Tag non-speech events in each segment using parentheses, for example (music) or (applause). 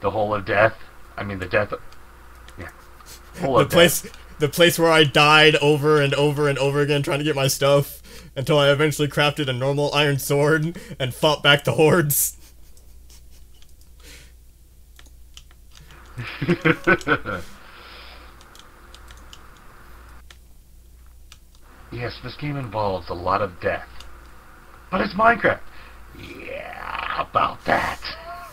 The hole of death. I mean, the death. Yeah. Hole The of place, death. the place where I died over and over and over again trying to get my stuff until I eventually crafted a normal iron sword and fought back the hordes. (laughs) yes, this game involves a lot of death. But it's Minecraft. Yeah, about that.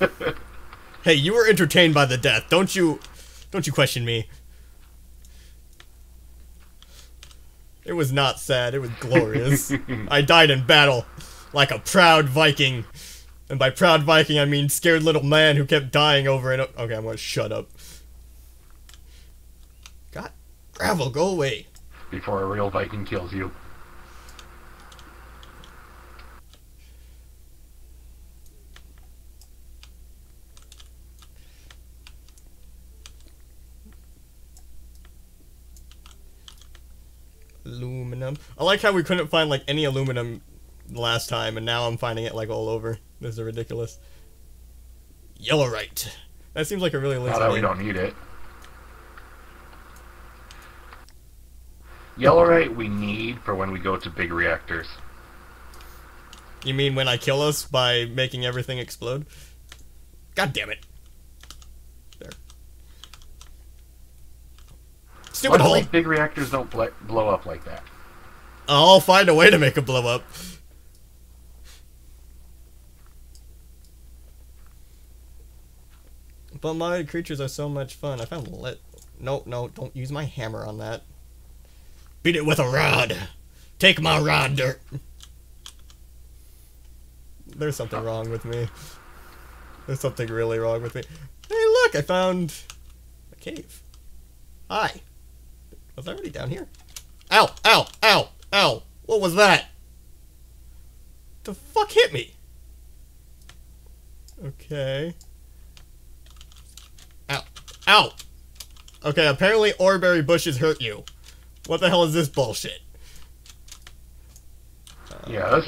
(laughs) Hey, you were entertained by the death. Don't you don't you question me. It was not sad, it was glorious. (laughs) I died in battle like a proud Viking. And by proud Viking I mean scared little man who kept dying over and o- Okay, I'm gonna shut up. God gravel, go away. Before a real Viking kills you. Aluminum. I like how we couldn't find like any aluminum last time, and now I'm finding it like all over. This is ridiculous. Yellorite. That seems like a really Now lazy that we don't need it. Yellorite we need for when we go to big reactors. You mean when I kill us by making everything explode? God damn it. There. Stupid hole. Big reactors don't bl- blow up like that. I'll find a way to make it blow up. But my creatures are so much fun. I found lit. No, no, don't use my hammer on that. Beat it with a rod. Take my rod, dirt. There's something wrong with me. There's something really wrong with me. Hey, look, I found a cave. Hi. Was I already down here? Ow, ow, ow, ow. What was that? The fuck hit me? Okay. Ow, ow. Okay, apparently oreberry bushes hurt you. What the hell is this bullshit? Yes.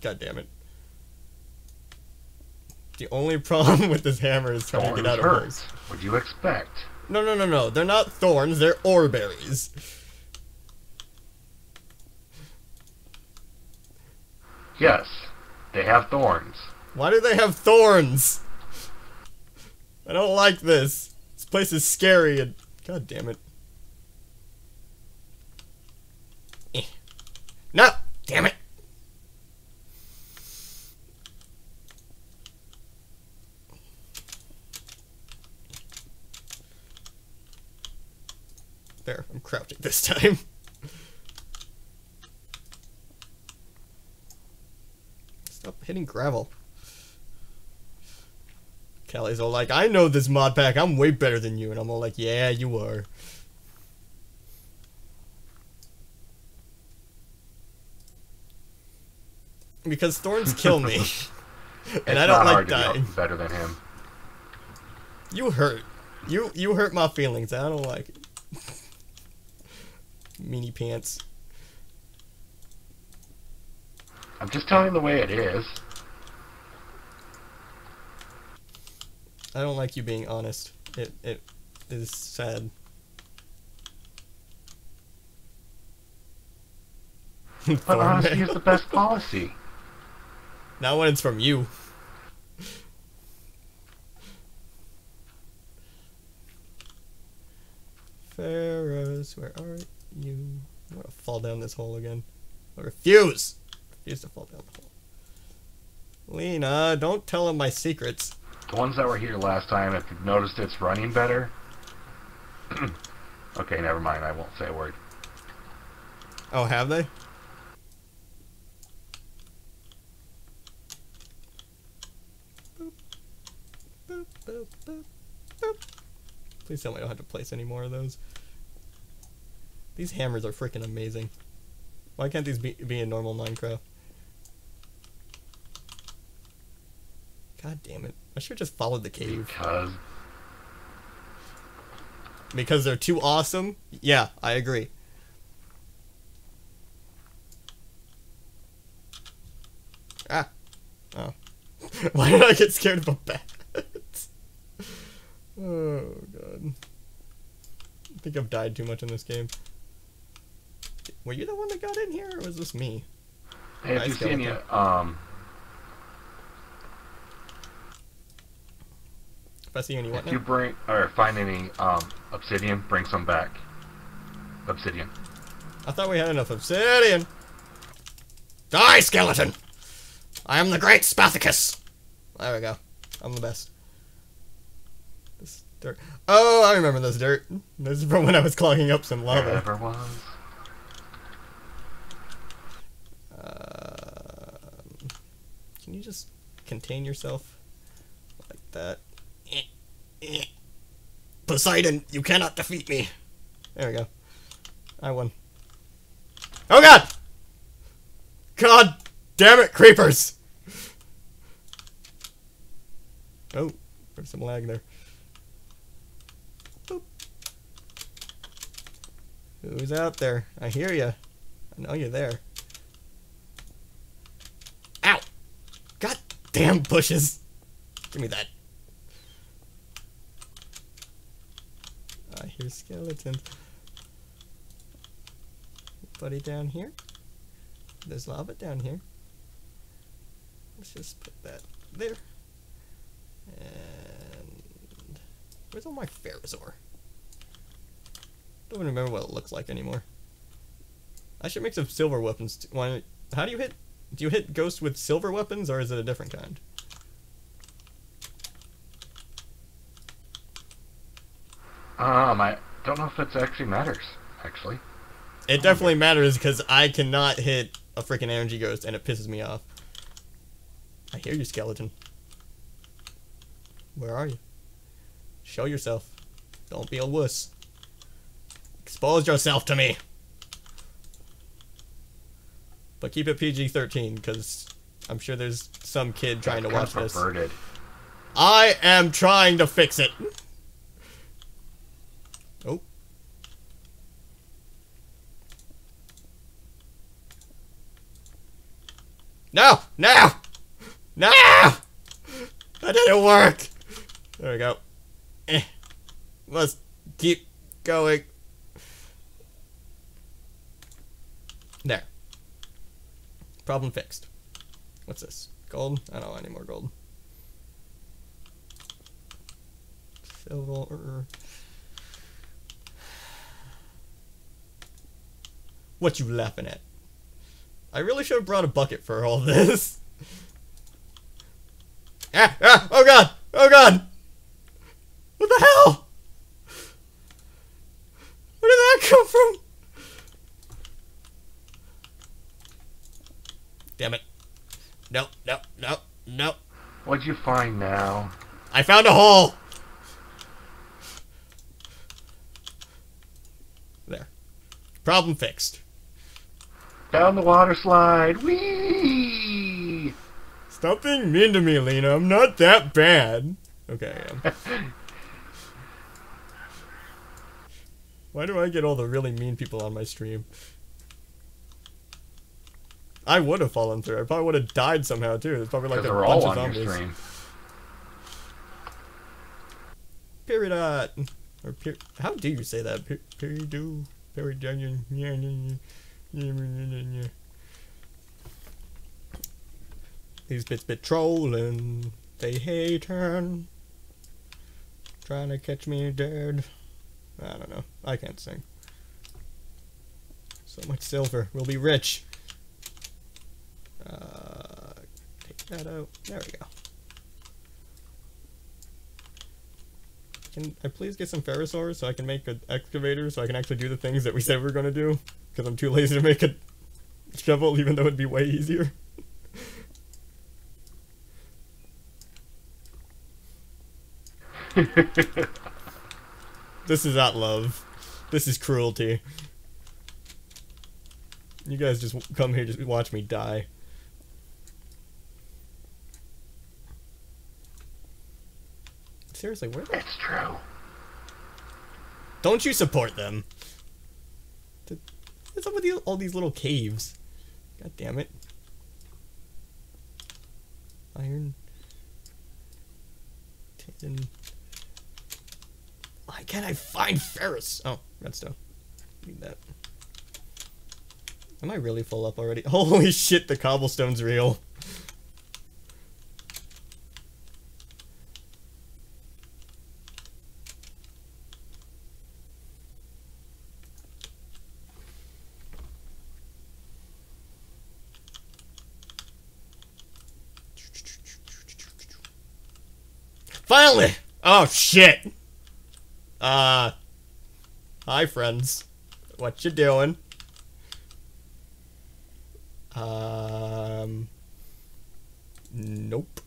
God damn it. The only problem (laughs) with this hammer is trying to get out of hurt. holes. What'd you expect? No, no, no, no. They're not thorns. They're ore berries. Yes. They have thorns. Why do they have thorns? I don't like this. This place is scary and god damn it. Eh. No! Damn it! There, I'm crouching this time. Stop hitting gravel. Kelly's all like, I know this mod pack, I'm way better than you. And I'm all like, yeah, you are. Because thorns (laughs) kill me. (laughs) and It's I don't like dying. be better than him. You hurt. You you hurt my feelings. I don't like it. Meanie pants. I'm just telling the way it is. I don't like you being honest. It it is sad. But honesty is the best policy. Not when it's from you. Ferris, where are you? I'm gonna fall down this hole again. I refuse! Refuse to fall down the hole. Lena, don't tell him my secrets. The ones that were here last time, if you've noticed it's running better. (clears throat) okay, never mind. I won't say a word. Oh, have they? Boop, boop, boop. Please tell me I don't have to place any more of those. These hammers are freaking amazing. Why can't these be, be in normal Minecraft? God damn it. I should have just followed the cave. Because Because they're too awesome? Yeah, I agree. Ah. Oh. (laughs) Why did I get scared of a bat? oh god. I think I've died too much in this game. Were you the one that got in here, or was this me? Hey, if you see any, um, If I see any what if you bring or find any um obsidian, bring some back. Obsidian. I thought we had enough obsidian. Die, skeleton! I am the great Spathicus! There we go. I'm the best. This dirt. Oh, I remember this dirt. This is from when I was clogging up some There lava. ever was. Um, can you just contain yourself like that? Poseidon, you cannot defeat me. There we go. I won. Oh god! God damn it, creepers! Oh, there's some lag there. Boop. Who's out there? I hear you. I know you're there. Ow! God damn bushes! Give me that. Uh, I hear skeletons. Buddy down here. There's lava down here. Let's just put that there. And where's all my ferrous ore? Don't even remember what it looks like anymore. I should make some silver weapons. Why? How do you hit? Do you hit ghosts with silver weapons, or is it a different kind? Um, I don't know if it actually matters. Actually, It definitely matters because I cannot hit a freaking energy ghost, and it pisses me off. I hear you, skeleton. Where are you? Show yourself. Don't be a wuss. Expose yourself to me. But keep it PG-13, because I'm sure there's some kid trying to watch this. perverted. I am trying to fix it. Oh. No! No! No! That didn't work! There we go. Eh. Let's keep going. There. Problem fixed. What's this? Gold? I don't want any more gold. Silver. What you laughing at? I really should have brought a bucket for all (laughs) this. ah, ah, oh god! Oh god! What the hell? Where did that come from? Damn it. No, no, no, no. What'd you find now? I found a hole! There. Problem fixed. Down the water slide. Whee! Stop being mean to me, Lena. I'm not that bad. Okay, I am. (laughs) Why do I get all the really mean people on my stream? I would have fallen through. I probably would have died somehow too. There's probably like a bunch all of zombies. your stream. Peridot. Uh, or per- how do you say that? Per-. Peridot. Yeah. These bits bit trolling. They hating. Trying to catch me dead. I don't know. I can't sing. So much silver. We'll be rich. Uh, take that out. There we go. Can I please get some ferrous ores so I can make an excavator so I can actually do the things that we said we are going to do? Because I'm too lazy to make a shovel even though it'd be way easier. This is not love. This is cruelty. You guys just come here just watch me die. Seriously, where the it's true. Don't you support them? What's up with you, all these little caves? God damn it. Iron. Tin. Why can't I find ferrous? Oh, redstone. Need that. Am I really full up already? (laughs) Holy shit, the cobblestone's real. Finally! Oh shit! Uh, hi friends. What you doing? Um, nope.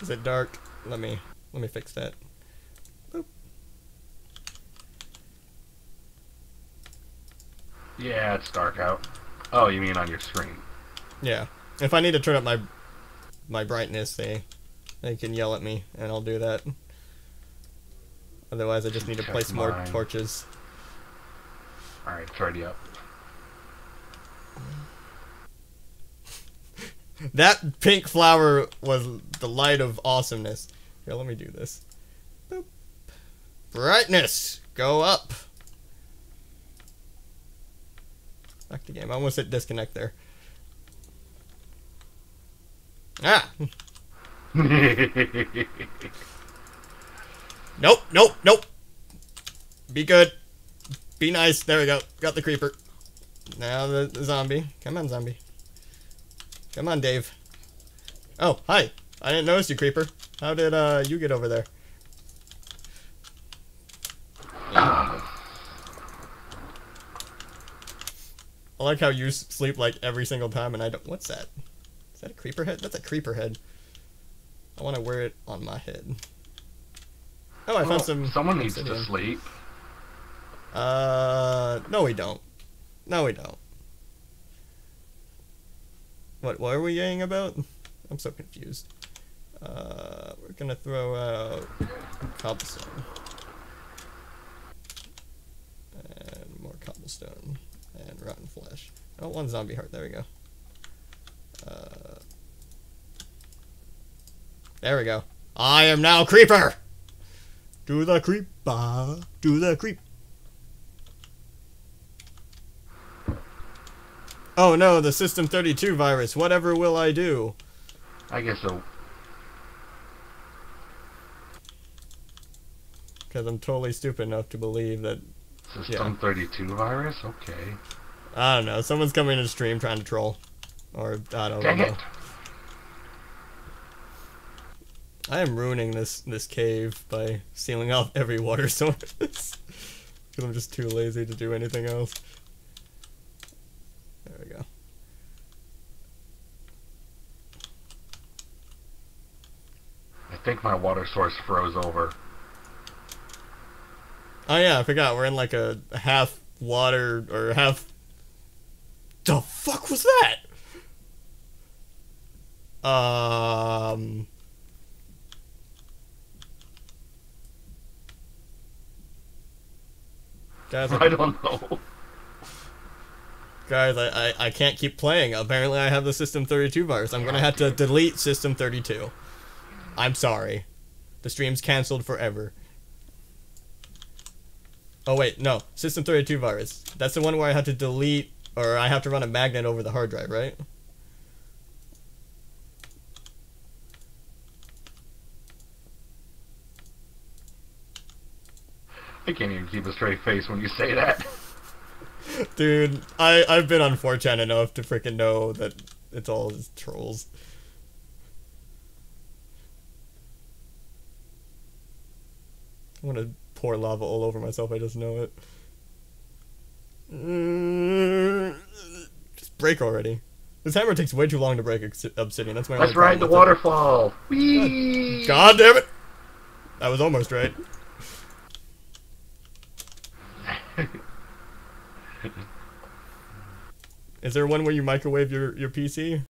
Is it dark? Let me let me fix that. Boop. Yeah, it's dark out. Oh, you mean on your screen? Yeah. If I need to turn up my my brightness, they they can yell at me, and I'll do that. Otherwise, I just need to Check place more torches. Alright, it's already up. That pink flower was the light of awesomeness. Here, let me do this. Boop. Brightness, go up. Back to game. I almost hit disconnect there. Ah! (laughs) Nope, nope, nope. Be good. Be nice. There we go. Got the creeper. Now the, the zombie. Come on, zombie. Come on, Dave. Oh, hi. I didn't notice you, creeper. How did uh you get over there? I like how you sleep like every single time, and I don't. What's that? Is that a creeper head? That's a creeper head. I want to wear it on my head. Oh, I Well, found some. Someone needs to sleep. Uh, no, we don't. No, we don't. What? What are we yaying about? I'm so confused. Uh, we're gonna throw out cobblestone and more cobblestone and rotten flesh. Oh, one zombie heart. There we go. Uh, there we go. I am now creeper. Do the creeper. Do the creep. Oh no, the System 32 virus. Whatever will I do? I guess so. Because I'm totally stupid enough to believe that. System 32 virus? Okay. I don't know. Someone's coming to the stream trying to troll. Or, I don't Dang know. it! I am ruining this this cave by sealing off every water (laughs) source. Because I'm just too lazy to do anything else. There we go. I think my water source froze over. Oh yeah, I forgot. We're in like a, half water or half. The fuck was that? Um. Guys, I, don't know. Guys, I, I, I can't keep playing. Apparently, I have the System 32 virus. I'm gonna have to delete System 32. I'm sorry. The stream's canceled forever. Oh wait, no. System 32 virus. That's the one where I have to delete or I have to run a magnet over the hard drive, right? I can't even keep a straight face when you say that. (laughs) Dude, I I've been on 4chan enough to freaking know that it's all just trolls. I want to pour lava all over myself. I just know it. Just break already. This hammer takes way too long to break obsi- obsidian. That's my Let's ride the problem with it. waterfall. Whee! God damn it! That was almost right. Is there one where you microwave your, your PC?